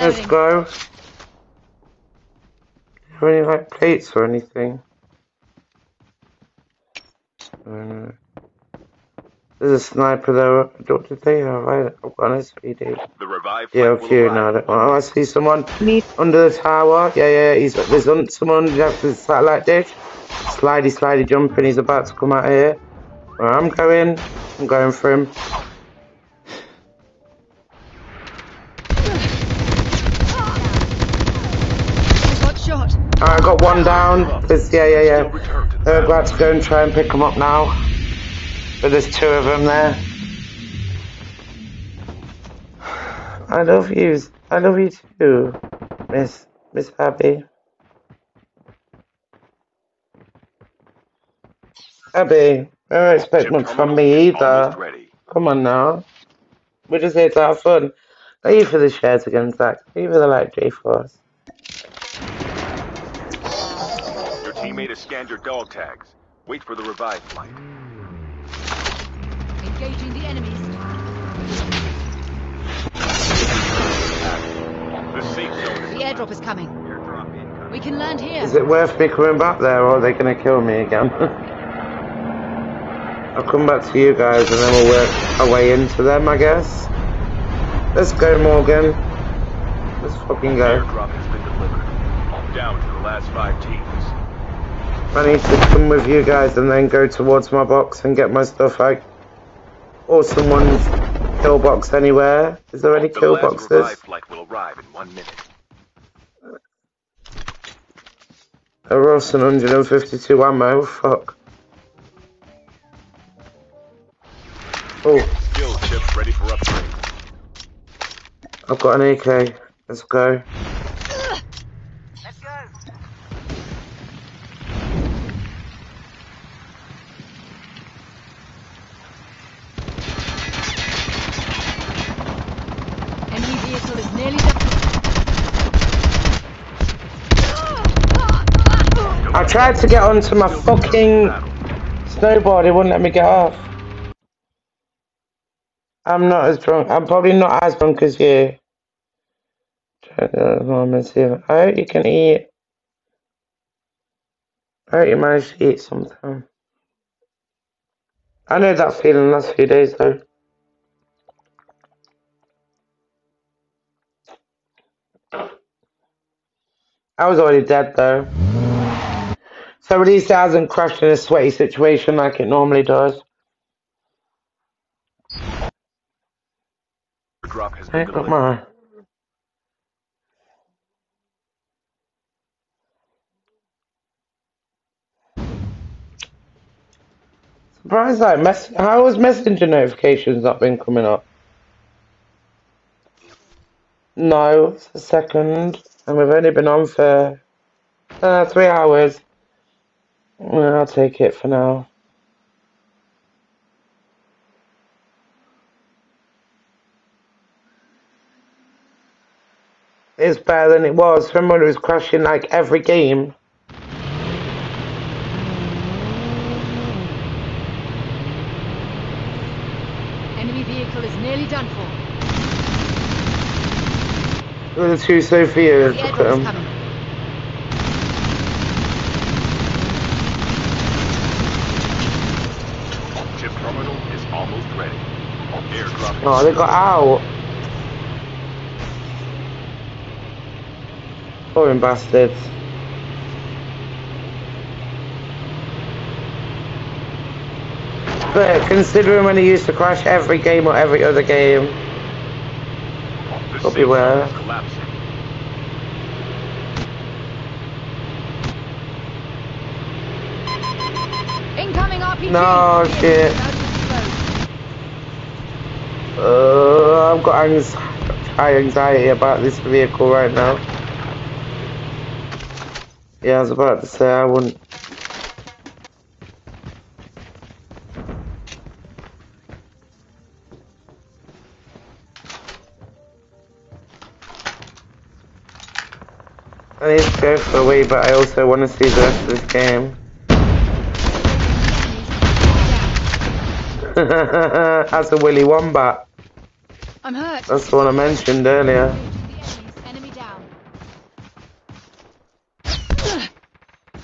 Let's Reloading. go. Have any like plates or anything? Uh, there's a sniper there. What did they have? I I've got an SVD. The revived Yeah, flight will okay, arrive. now. that- Oh, I see someone Me. under the tower. Yeah, yeah, he's there's un, someone under the satellite dish. Slidey, slidey jumping. He's about to come out here. Where I'm going. I'm going for him. I got one down. There's, yeah, yeah, yeah. They're about to go and try and pick them up now. But there's two of them there. I love you. I love you too, Miss Miss Abby. Abby, I don't expect much from me either. Come on now. We're just here to have fun. Thank you for the shares again, Zach. Thank you for the like, J-Force. Teammate has scanned your dog tags. Wait for the revived flight. Engaging the enemies. The safe zone is The airdrop is coming. Airdrop incoming. We can land here. Is it worth me coming back there, or are they going to kill me again? I'll come back to you guys, and then we'll work our way into them, I guess. Let's go, Morgan. Let's fucking go. Airdrop has been delivered. Down to the last five teams. I need to come with you guys and then go towards my box and get my stuff out. Or someone's kill box anywhere. Is there any The kill boxes? flight will arrive in one minute. Uh, A Ross and 152 ammo. Fuck. Oh, Skill chips ready for upgrade. I've got an AK. Let's go. Nearly. I tried to get onto my fucking snowboard. It wouldn't let me get off. I'm not as drunk. I'm probably not as drunk as you. I hope you can eat. I hope you managed to eat something. I know that feeling last few days though. I was already dead though. So at least it hasn't crashed in a sweaty situation like it normally does. Airdrop has I been my. Surprised like mess. How was messenger notifications not been coming up? No, it's the second, and we've only been on for uh, three hours. Well, I'll take it for now. It's better than it was. It was crashing like every game? Enemy vehicle is nearly done for. Look at the two Sophias. The Look at them. coming. Chip terminal is almost ready. Airdrop Oh, they got out. Boring bastards. But considering when he used to crash every game or every other game, The Hope safe you were. zone is collapsing. Incoming RPG. No, shit. about to explode. uh, I've got high anxiety about this vehicle right now. Yeah, I was about to say I wouldn't. I need to go for a wee, but I also want to see the rest of this game. That's a Willy Wombat. I'm hurt. That's the one I mentioned earlier.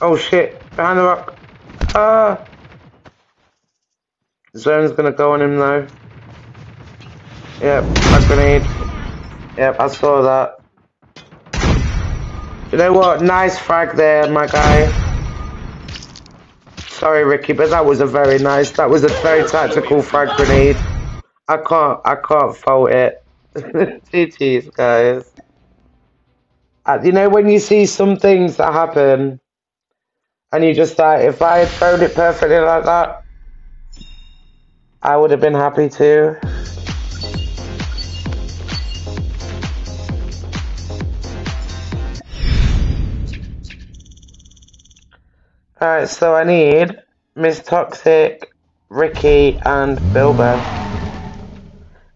Oh shit, behind the rock. Ah! Zone's gonna go on him though. Yep, grenade. Yep, I saw that. You know what? Nice frag there, my guy. Sorry, Ricky, but that was a very nice. That was a very tactical frag grenade. I can't. I can't fault it. GG's, guys. Uh, you know when you see some things that happen, and you just like, if I had thrown it perfectly like that, I would have been happy too. Alright, so I need Miss Toxic, Ricky, and Bilbo.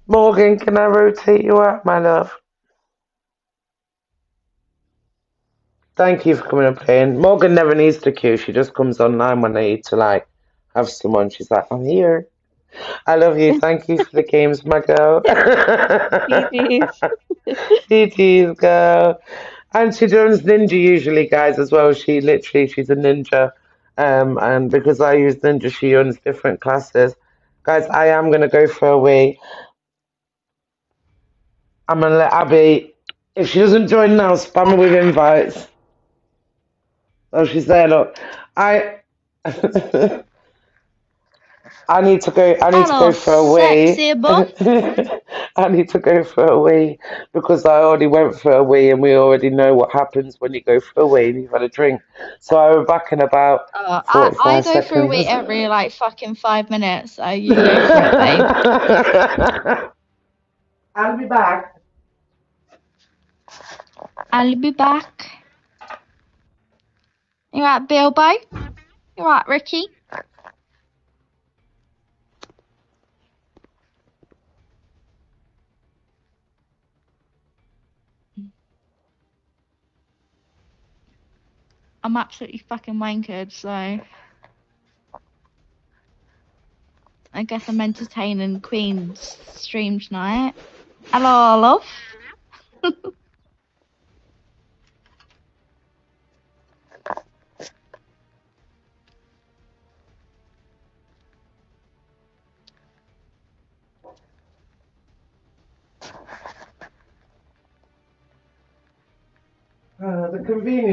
Morgan, can I rotate you out, my love? Thank you for coming and playing. Morgan never needs to queue. She just comes online when they need to like have someone. She's like, I'm here. I love you. Thank you for the games, my girl. GG's, girl. And she does ninja usually, guys, as well. She literally, she's a ninja. Um, and because I use ninja, she runs different classes. Guys, I am going to go for a wee. I'm going to let Abby, if she doesn't join now, spam her with invites. Oh, she's there, look. I... I need to go. I need to go for a wee. sexy boy. I need to go for a wee because I already went for a wee, and we already know what happens when you go for a wee and you've had a drink. So I was back in about Uh, I, forty-five I go seconds. for a wee every like fucking five minutes. So you go for it, babe. I'll be back. I'll be back. You right, Bilbo? You right, Ricky? I'm absolutely fucking wankered, so I guess I'm entertaining Queen's stream tonight. Hello, love.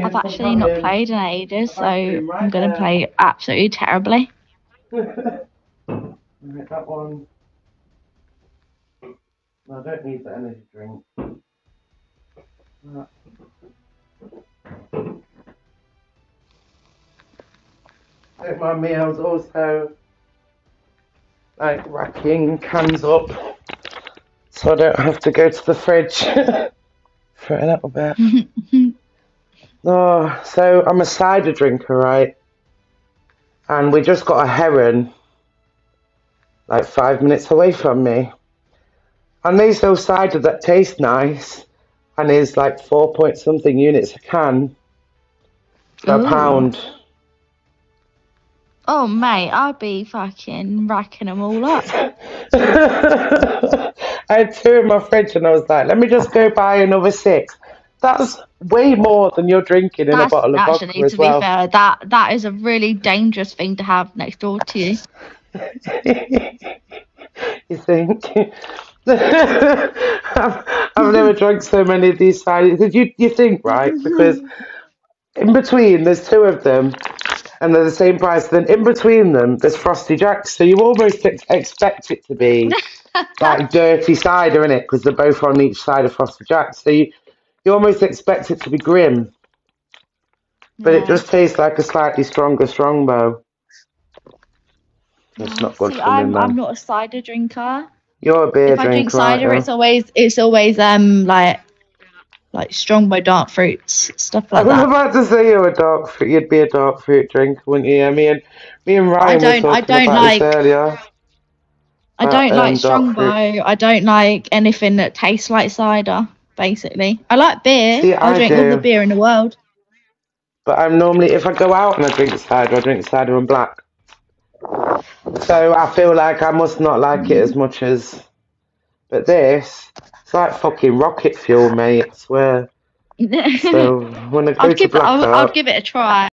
I've actually not played in ages, so I'm gonna play absolutely terribly. right, that one. No, I don't need the energy drink. That. Don't mind me, I was also like racking cans up so I don't have to go to the fridge for a little bit. Oh, so I'm a cider drinker, right? And we just got a heron like five minutes away from me. And there's no cider that tastes nice and is like four point something units a can, a Ooh. pound. Oh mate, I'd be fucking racking them all up. I had two in my fridge and I was like, let me just go buy another six. That's way more than you're drinking in a bottle of vodka actually, as to be fair, that that is a really dangerous thing to have next door to you. you think? I've, I've never drunk so many of these ciders. You, you think, right? Mm-hmm. Because in between, there's two of them, and they're the same price. Then in between them, there's Frosty Jacks. So you almost ex- expect it to be like dirty cider, in it Because they're both on each side of Frosty Jacks. So you, you almost expect it to be grim. But it Yeah. just tastes like a slightly stronger Strongbow. It's not good See, for me, I'm, man. I'm not a cider drinker. You're a beer if I drink cider, it's always it's always um like like strongbow dark fruits stuff like that. I was about to say you're a dark fruit. You'd be a dark fruit drinker, wouldn't you? Yeah, me and me and Ryan don't- were I talking don't about like- this earlier. I don't um, like dark strongbow. I don't like anything that tastes like cider. Basically, I like beer. See, I'll I drink all the beer in the world. But I'm normally, if I go out and I drink cider, I drink cider and black. So I feel like I must not like it as much as. But this, it's like fucking rocket fuel, mate. I swear. So when I go I'd to give it. I'll, give it a try.